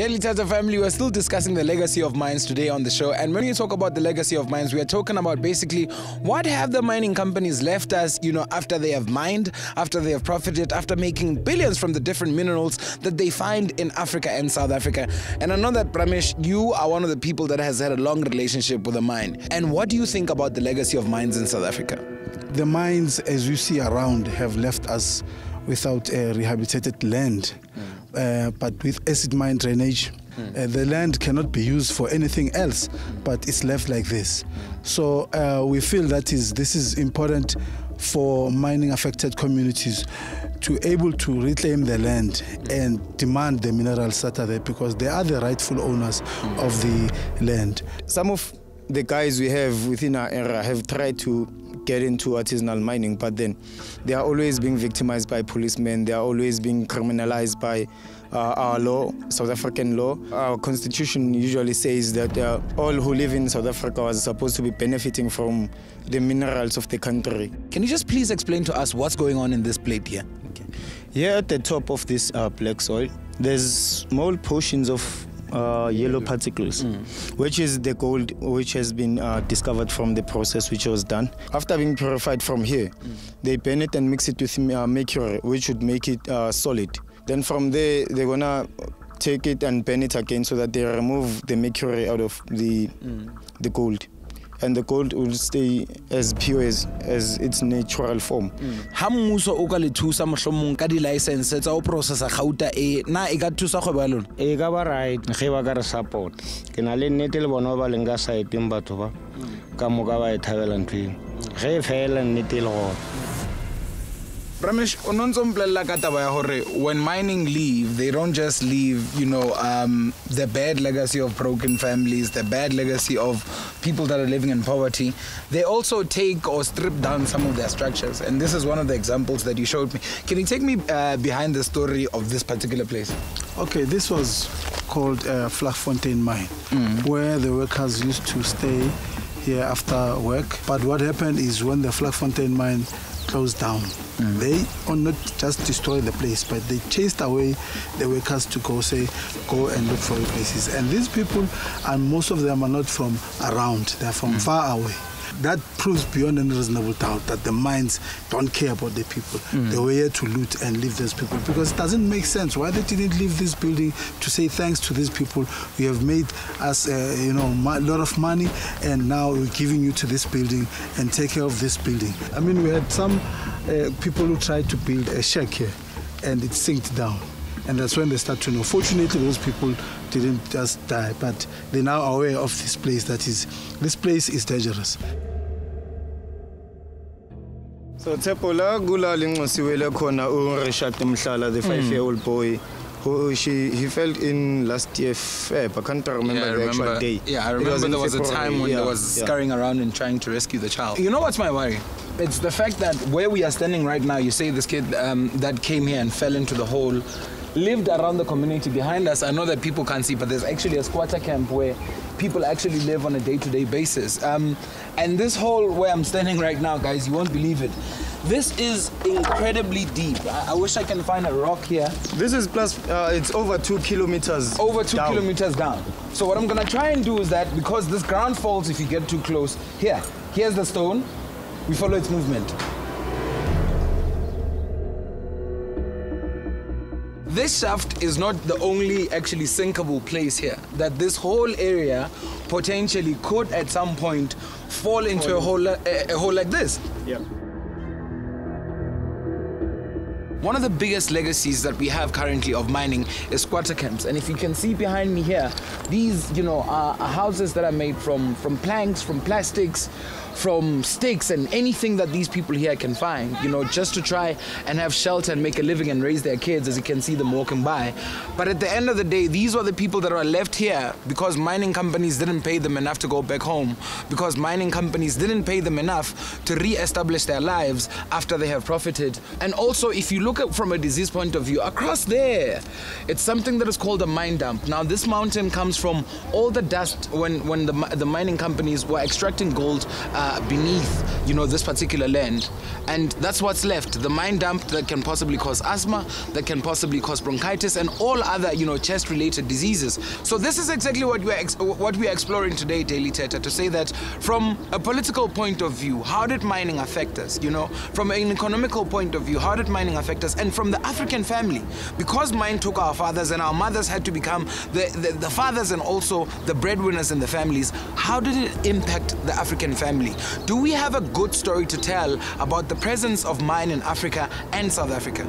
Daily Thetha family, we're still discussing the legacy of mines today on the show. And when we talk about the legacy of mines, we are talking about basically what have the mining companies left us, you know, after they have mined, after they have profited, after making billions from the different minerals that they find in Africa and South Africa. And I know that, Pramesh, you are one of the people that has had a long relationship with a mine. And what do you think about the legacy of mines in South Africa? The mines, as you see around, have left us without a rehabilitated land. Mm. Uh, but with acid mine drainage, uh, the land cannot be used for anything else, but it's left like this. So uh, we feel that is this is important for mining affected communities to able to reclaim the land and demand the minerals that are there because they are the rightful owners of the land. Some of the guys we have within our area have tried to get into artisanal mining, but then they are always being victimized by policemen. They are always being criminalized by uh, our law, South African law. Our constitution usually says that uh, all who live in South Africa are supposed to be benefiting from the minerals of the country. Can you just please explain to us what's going on in this plate here? Okay. Here at the top of this uh, black soil, there's small portions of uh, yellow particles, which is the gold which has been uh, discovered from the process which was done. After being purified from here, they burn it and mix it with uh, mercury, which would make it uh, solid. Then from there, they're gonna take it and burn it again so that they remove the mercury out of the the gold, and the gold will stay as pure as, as its natural form. ha mmuso o ka le thusa mohlomong ka di-license tsa o processa gauta e na e ka thusa kgwebo ya lona? E ka ba right ge ba ka re support. Ke na le nnete le bona ba leng ka saeteng batho ba ka moka ba e thabela ntho eno ge e fela nnete e le gona Ramesh, o no ntse o mpolelela ka taba ya hore when mining leave, they don't just leave, you know, um, the bad legacy of broken families, the bad legacy of people that are living in poverty. They also take or strip down some of their structures. And this is one of the examples that you showed me. Can you take me uh, behind the story of this particular place? Okay, this was called uh, Mine, where the workers used to stay here after work. But what happened is when the Vlakfontein Mine closed down, mm. they or not just destroyed the place, but they chased away the workers to go say, go and look for places. And these people, and most of them are not from around; they're from mm. far away. That proves beyond any reasonable doubt that the mines don't care about the people. They were here to loot and leave those people because it doesn't make sense why they didn't leave this building to say thanks to these people. We have made us, uh, you know, a lot of money, and now we're giving you to this building and take care of this building. I mean, we had some uh, people who tried to build a shack here, and it sinked down. And that's when they start to know. Fortunately, those people didn't just die, but they're now aware of this place. That is, this place is dangerous. So Tsepo la gula linxosiwele khona uRishard Mhlala the 5 year old boy who she he fell in last year Feb I can't remember the actual day Yeah, I remember in there was a time when yeah, there was yeah. scurrying around and trying to rescue the child. You know what's my worry? It's the fact that where we are standing right now, you say this kid um, that came here and fell into the hole lived around the community behind us. I know that people can't see, but there's actually a squatter camp where people actually live on a day-to-day basis. Um, and this hole where I'm standing right now, guys, you won't believe it. This is incredibly deep. I, I wish I can find a rock here This is plus uh, it's over 2 kilometers over two down. kilometers down. So what I'm gonna try and do is that because this ground falls if you get too close. Here, here's the stone. We follow its movement. This shaft is not the only actually sinkable place here. That this whole area potentially could at some point fall into a hole, a, a hole like this. Yeah. One of the biggest legacies that we have currently of mining is squatter camps. And if you can see behind me here, these, you know, are, are houses that are made from, from planks, from plastics, from sticks and anything that these people here can find, you know, just to try and have shelter and make a living and raise their kids as you can see them walking by. But at the end of the day, these are the people that are left here because mining companies didn't pay them enough to go back home, because mining companies didn't pay them enough to re-establish their lives after they have profited. And also, if you look at from a disease point of view, across there, it's something that is called a mine dump. Now, this mountain comes from all the dust when, when the, the mining companies were extracting gold uh, Uh, beneath, you know, this particular land. And that's what's left. The mine dump that can possibly cause asthma, that can possibly cause bronchitis, and all other, you know, chest-related diseases. So this is exactly what we're what we're exploring today, Daily Thetha, to say that from a political point of view, how did mining affect us? You know, from an economical point of view, how did mining affect us? And from the African family, because mine took our fathers and our mothers had to become the, the, the fathers and also the breadwinners in the families, how did it impact the African family? Do we have a good story to tell about the presence of mine in Africa and South Africa?